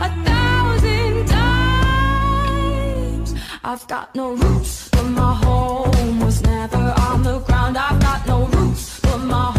a thousand times. I've got no roots, but my home was never on the ground. I've got no roots, but my